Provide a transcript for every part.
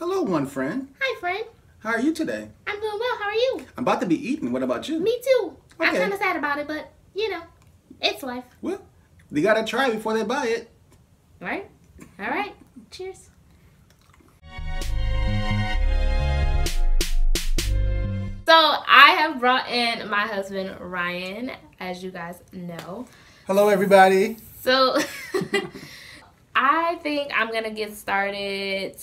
Hello, one friend. Hi, friend. How are you today? I'm doing well. How are you? I'm about to be eating. What about you? Me too. I'm kind of sad about it, but you know, it's life, Well, they gotta try before they buy it. right? All right. Cheers. So I have brought in my husband Ryan, as you guys know. Hello, everybody. So I think I'm gonna get started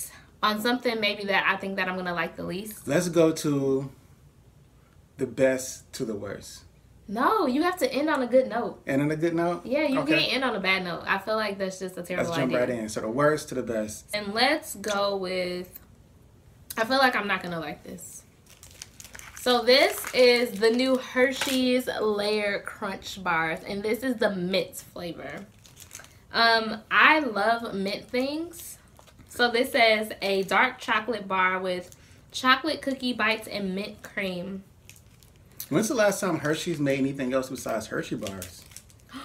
on something maybe that I think that I'm gonna like the least. Let's go to the best to the worst. No, you have to end on a good note. And on a good note? Yeah, you Okay. can't end on a bad note. I feel like that's just a terrible Let's jump idea. right in. So the worst to the best. And let's go with. I feel like I'm not gonna like this. So this is the new Hershey's Layer Crunch bars, and this is the mint flavor. Um, I love mint things. So this says a dark chocolate bar with chocolate cookie bites and mint cream. When's the last time Hershey's made anything else besides Hershey bars?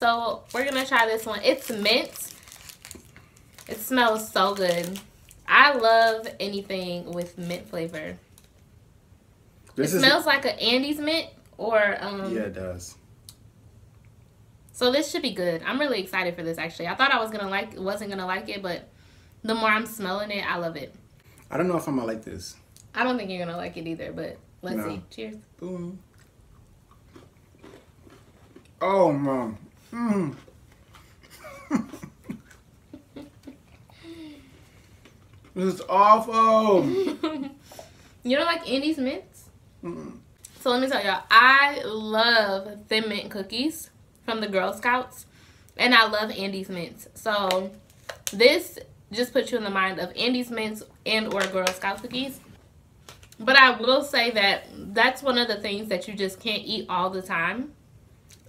So we're gonna try this one. It's mint. It smells so good. I love anything with mint flavor. This it smells like an Andes mint or um Yeah, it does. So this should be good. I'm really excited for this actually. I thought I was gonna like wasn't gonna like it, but the more I'm smelling it, I love it. I don't know if I'm gonna like this. I don't think you're gonna like it either, but let's No. see. Cheers. Boom. Oh, mom. Mm. this is awful. You don't like Andes mints? Mm. So let me tell y'all, I love thin mint cookies from the Girl Scouts, and I love Andes mints. So this just puts you in the mind of Andes mints and or Girl Scout cookies. But I will say that that's one of the things that you just can't eat all the time.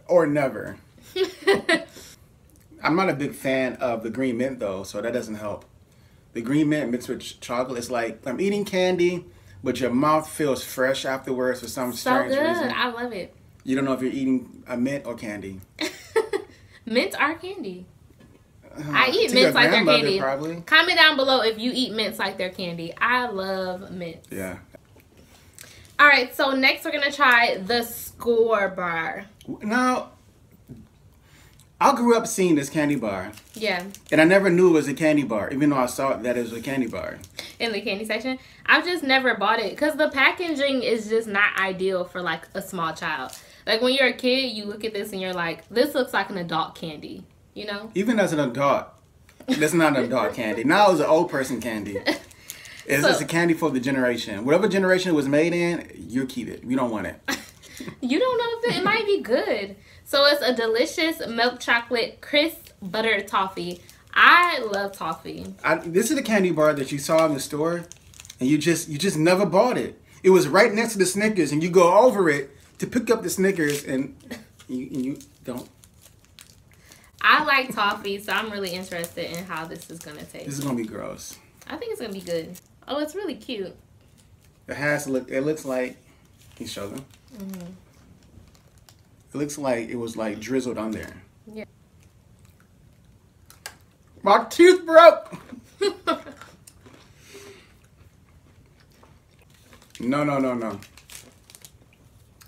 Or never. I'm not a big fan of the green mint though, so that doesn't help. The green mint mixed with chocolate is like I'm eating candy, but your mouth feels fresh afterwards for some so strange good. reason. I love it. You don't know if you're eating a mint or candy. mints are candy. Uh-huh. I eat mints like they're candy. Probably. Comment down below if you eat mints like they're candy. I love mints. Yeah. All right, so next we're gonna try the Skor bar. Now, I grew up seeing this candy bar, Yeah, and I never knew it was a candy bar, even though I saw that it was a candy bar. in the candy section. I've just never bought it because the packaging is just not ideal for like a small child. Like when you're a kid, you look at this and you're like, this looks like an adult candy. You know? Even as an adult, that's not an adult candy. Now it's an old person candy. It's So- just a candy for the generation. Whatever generation it was made in, you keep it. You don't want it. You don't know if it, it might be good. So it's a delicious milk chocolate crisp butter toffee. I love toffee. I, this is the candy bar that you saw in the store, and you just you just never bought it. It was right next to the Snickers, and you go over it to pick up the Snickers, and you, and you don't. I like toffee, so I'm really interested in how this is gonna taste. This is gonna be gross. I think it's gonna be good. Oh, it's really cute. It has to look. It looks like. Can you show them? Mm-hmm. It looks like it was like drizzled on there. Yeah. My tooth broke. no, no, no, no.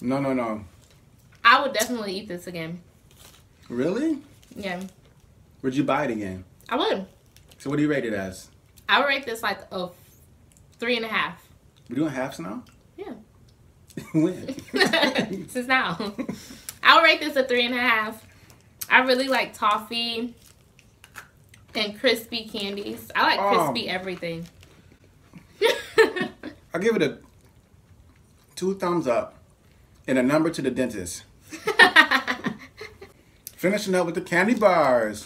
No, no, no. I would definitely eat this again. Really? Yeah, Would you buy it again? I would. So what do you rate it as? I would rate this like a three and a half. We doing halves now? Yeah. when? Since now. I would rate this a three and a half. I really like toffee and crispy candies. I like Oh. crispy everything. I'll give it a two thumbs up and a number to the dentist. Finishing up with the candy bars.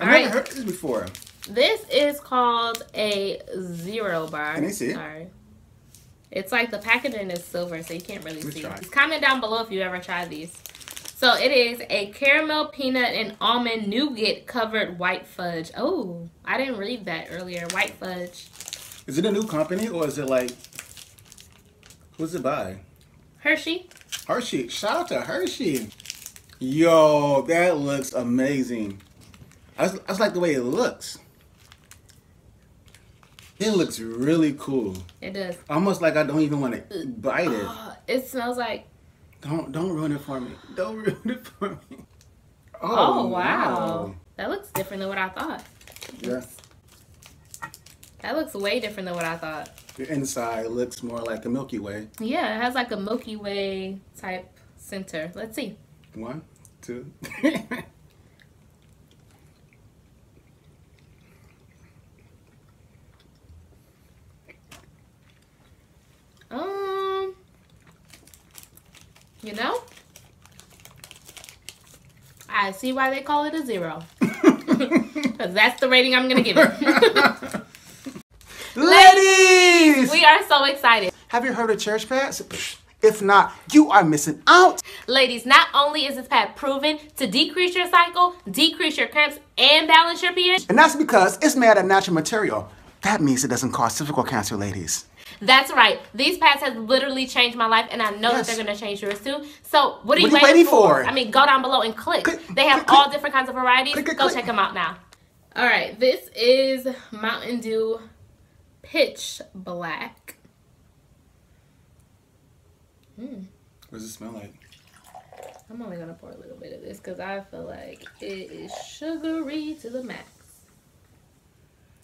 I've All never right. heard this before. this is called a zero bar. Can I see it? Sorry. It's like the packaging is silver, so you can't really Let's see. try it. Comment down below if you ever tried these. So it is a caramel, peanut, and almond nougat covered white fudge. Oh, I didn't read that earlier. White fudge. Is it a new company or is it like who's it by? Hershey. Hershey. Shout out to Hershey. Yo, that looks amazing. I just, I just like the way it looks. It looks really cool. It does. Almost like I don't even want to uh, bite it. Oh, it smells like. Don't don't ruin it for me. Don't ruin it for me. Oh, oh wow. That looks different than what I thought. Yeah. That looks way different than what I thought. The inside looks more like the Milky Way. Yeah, it has like a Milky Way type center. Let's see. One, two. Um, you know, I see why they call it a zero. Because that's the rating I'm going to give it. Ladies! we are so excited. Have you heard of Cherish pads? If not, you are missing out. Ladies, not only is this pad proven to decrease your cycle, decrease your cramps, and balance your pH, And that's because it's made of natural material. That means it doesn't cause cervical cancer, ladies. that's right. These pads have literally changed my life, and I know Yes. that they're going to change yours too. So, what are you, are you waiting, waiting for? for? I mean, go down below and click. Click, they have click, all click. different kinds of varieties. Click, click, go click. check them out now. All right, this is Mountain Dew Pitch Black. Hmm. What does it smell like? I'm only gonna pour a little bit of this because I feel like it is sugary to the max.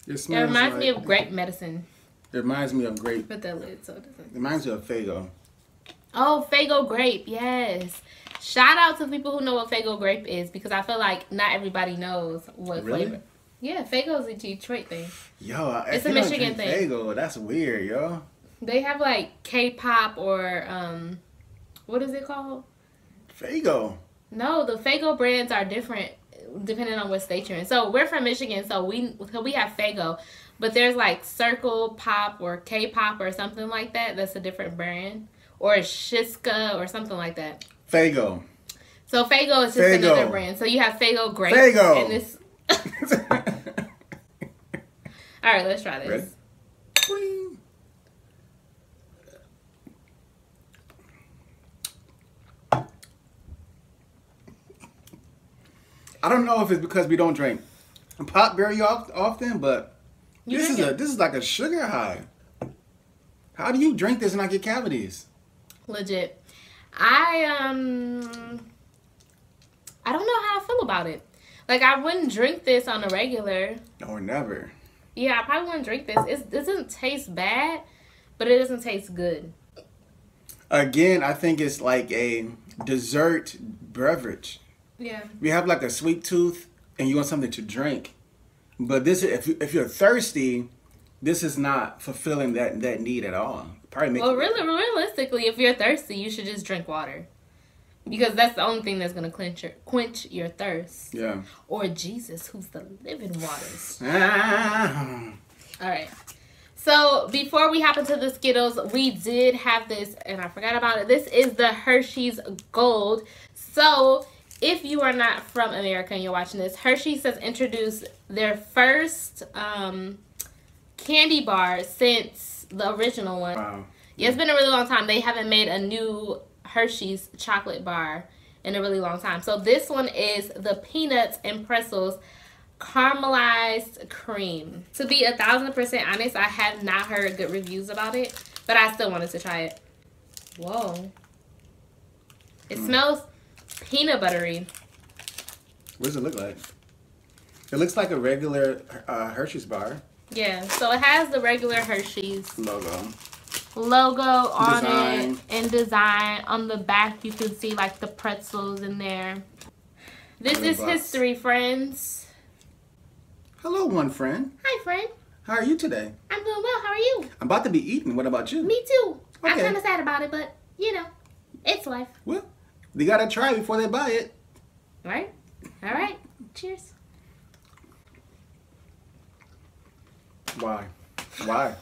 It It reminds me of grape medicine. It reminds me of grape. Put that lid so it doesn't. It reminds me of Faygo. Oh, Faygo grape, yes. Shout out to people who know what Faygo grape is because I feel like not everybody knows what Really? flavor. Yeah, Faygo's a Detroit thing. Yo, I- It's a Michigan thing. Faygo, that's weird, yo. They have like K-pop or um, what is it called? Faygo. No, the Faygo brands are different depending on what state you're in. So we're from Michigan, so we so we have Faygo, but there's like Circle Pop or K-pop or something like that. That's a different brand, or Shiska or something like that. Faygo. So Faygo is just Faygo. another brand. So you have Faygo grape Faygo. and this. All right, let's try this. Ready? I don't know if it's because we don't drink pop very often, but You this is a this is like a sugar high. How do you drink this and not get cavities? Legit. I um I don't know how I feel about it. Like I wouldn't drink this on a regular. Or never. Yeah, I probably wouldn't drink this. It's, it doesn't taste bad, but it doesn't taste good. Again, I think it's like a dessert beverage. Yeah. you have like a sweet tooth and you want something to drink, but this if if you're thirsty, this is not fulfilling that that need at all. Probably make Well, really, realistically, if you're thirsty, you should just drink water. Because that's the only thing that's gonna quench your quench your thirst. yeah. Or Jesus, who's the living waters. Ah. All right. So before we hop into the Skittles, we did have this, and I forgot about it. This is the Hershey's Gold. So if you are not from America and you're watching this, Hershey's has introduced their first um, candy bar since the original one. Wow. Yeah, it's been a really long time. They haven't made a new Hershey's chocolate bar in a really long time. So this one is the peanuts and pretzels caramelized cream. To be a thousand percent honest, I have not heard good reviews about it, but I still wanted to try it. Whoa. It smells peanut buttery. What does it look like? It looks like a regular uh, Hershey's bar Yeah, so it has the regular Hershey's logo. Logo on Design. it and design. On the back, you can see like the pretzels in there. This is box. history, friends. Hello, one friend. Hi, friend. How are you today? I'm doing well. How are you? I'm about to be eating. What about you? Me too. I'm Okay. kind of sad about it, but you know, it's life, Well, they gotta try before they buy it. right? All right. Cheers. Why? Why?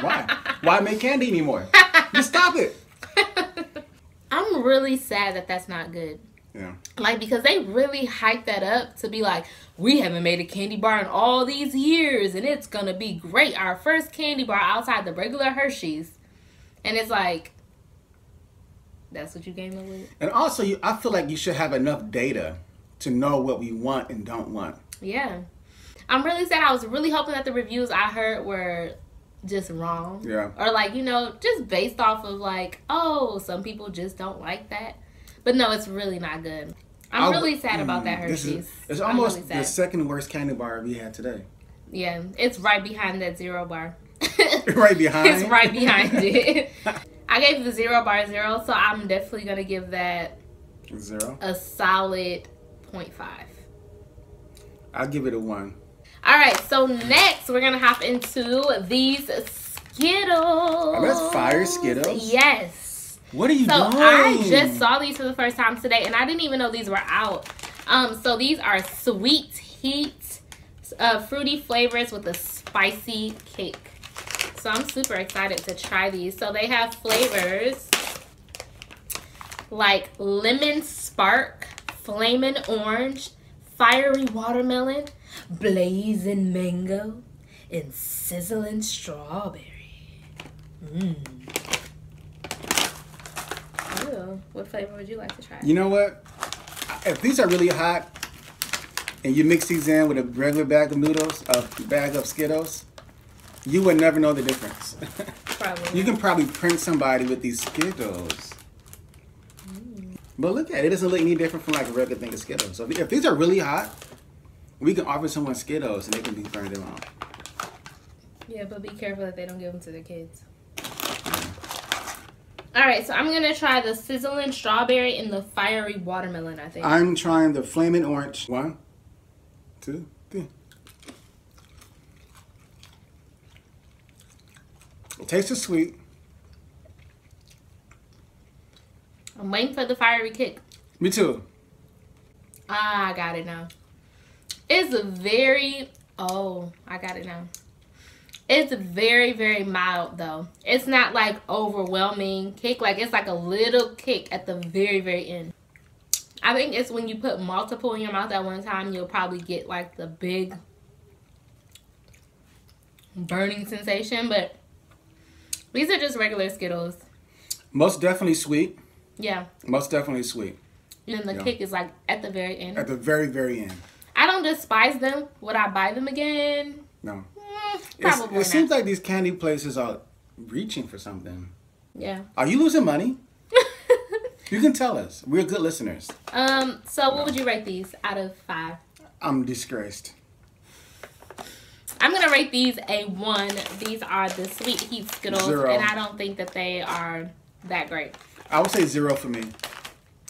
Why? Why make candy anymore? Just stop it. I'm really sad that that's not good. Yeah. Like because they really hyped that up to be like, we haven't made a candy bar in all these years, and it's gonna be great. Our first candy bar outside the regular Hershey's, and it's like, that's what you came up with. And also, you, I feel like you should have enough data to know what we want and don't want. Yeah, I'm really sad. I was really hoping that the reviews I heard were just wrong. Yeah. Or like, you know, just based off of like, oh, some people just don't like that. But no, it's really not good. I'm I'll- really sad about that mm, this Hershey's. is- it's almost really the second worst candy bar we had today. Yeah, it's right behind that zero bar. right behind. it's right behind it. I gave the zero bar zero, so I'm definitely gonna give that Zero. a solid 0.5. I'll give it a one. All right, so next we're gonna hop into these Skittles. Oh, that's fire Skittles? Yes. What are you So doing? I just saw these for the first time today, and I didn't even know these were out. Um, so these are sweet heat, uh, fruity flavors with a spicy cake. So I'm super excited to try these. So they have flavors like lemon spark, flaming orange, fiery watermelon, blazing mango, and sizzling strawberry. Mmm. Ew. What flavor would you like to try? You know what? If these are really hot, and you mix these in with a regular bag of noodles, a bag of Skittles, you would never know the difference. Probably. you can probably print somebody with these Skittles. Mm. But look at it; it doesn't look any different from like a regular thing of Skittles. So if- if these are really hot, we can offer someone Skittles and they can be burned them out. Yeah, but be careful that they don't give them to their kids. All right, so I'm gonna try the sizzling strawberry and the fiery watermelon. I think. I'm trying the flaming orange. One, two, three. It tastes sweet. I'm waiting for the fiery kick. Me too. Ah, I got it now. It's a very oh, I got it now. It's very very mild though. It's not like overwhelming kick. Like it's like a little kick at the very very end. I think it's when you put multiple in your mouth at one time, you'll probably get like the big burning sensation. But these are just regular Skittles. Most definitely sweet. Yeah, Most definitely sweet. and then the Yeah. kick is like at the very end. At the very, very end. I don't despise them. Would I buy them again? No. Mm, probably it seems like these candy places are reaching for something. yeah. Are you losing money? You can tell us. We're good listeners. um. So, what would you rate these out of five? I'm disgraced. I'm gonna rate these a one. These are the sweet heat Skittles, Zero. and I don't think that they are that great. I would say zero for me.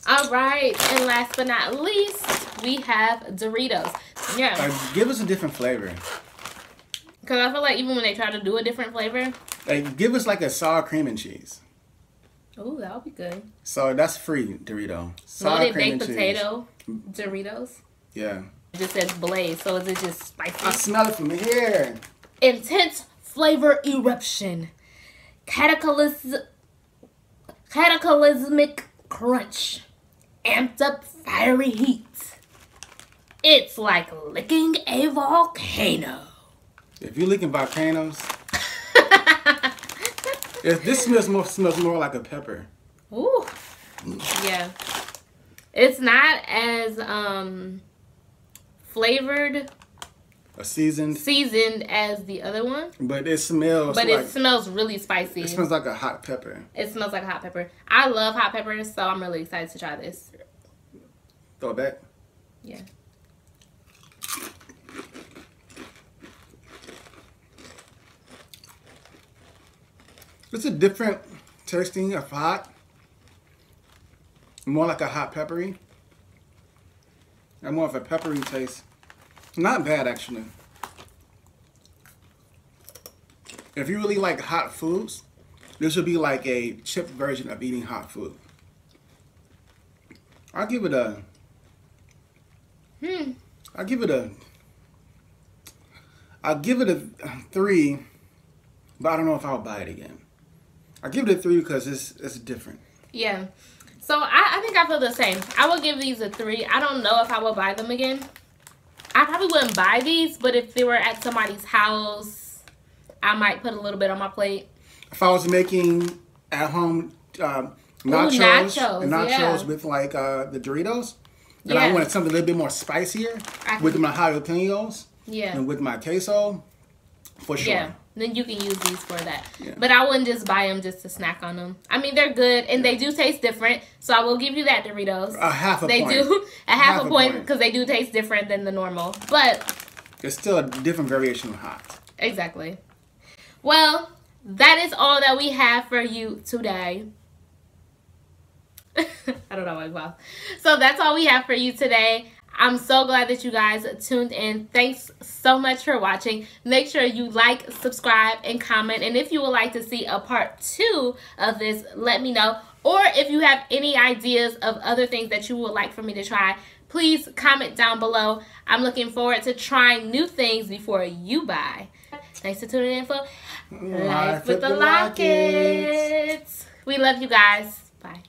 All right, and last but not least, we have Doritos. Yeah, give us a different flavor. because I feel like even when they try to do a different flavor, Like, give us like a sour cream and cheese. oh, that would be good. So that's free, Dorito. Sour Loaded cream baked and cheese. potato Doritos. Yeah. It just says Blaze, so is it just spicy? I smell it from here. intense flavor eruption, cataclysm, cataclysmic crunch, amped up fiery heat. It's like licking a volcano. If you're licking volcanoes, if this smells more smells more like a pepper. Ooh, yeah. It's not as um flavored, A seasoned, seasoned as the other one, but it smells but like it smells really spicy. it smells like a hot pepper. It smells like a hot pepper. I love hot peppers, so I'm really excited to try this. Throw it back. Yeah. It's a different tasting of hot. More like a hot peppery. And more of a peppery taste. Not bad actually. If you really like hot foods, this would be like a chip version of eating hot food. I'll give it a Hmm. I'll give it a I'll give it a three, but I don't know if I'll buy it again. I'll give it a three because it's it's different. Yeah. So I, I think I feel the same. I will give these a three. I don't know if I will buy them again. I probably wouldn't buy these, but if they were at somebody's house, I might put a little bit on my plate. If I was making at home um, nachos, nachos, nachos yeah. with like uh, the Doritos, and I wanted something a little bit more spicier I with my jalapenos Yeah. and with my queso, for sure. Yeah. Then you can use these for that. Yeah. But I wouldn't just buy them just to snack on them. I mean, they're good and they do taste different. So I will give you that Doritos. A half a they point. do a half, Half a a point because they do taste different than the normal. But It's still a different variation of hot. exactly. Well, that is all that we have for you today. I don't know why. Wow. So that's all we have for you today. I'm so glad that you guys tuned in. Thanks so much for watching. Make sure you like, subscribe, and comment. And if you would like to see a part two of this, let me know. Or if you have any ideas of other things that you would like for me to try, please comment down below. I'm looking forward to trying new things before you buy. Thanks for tuning in for Life with the Locketts. We love you guys. Bye.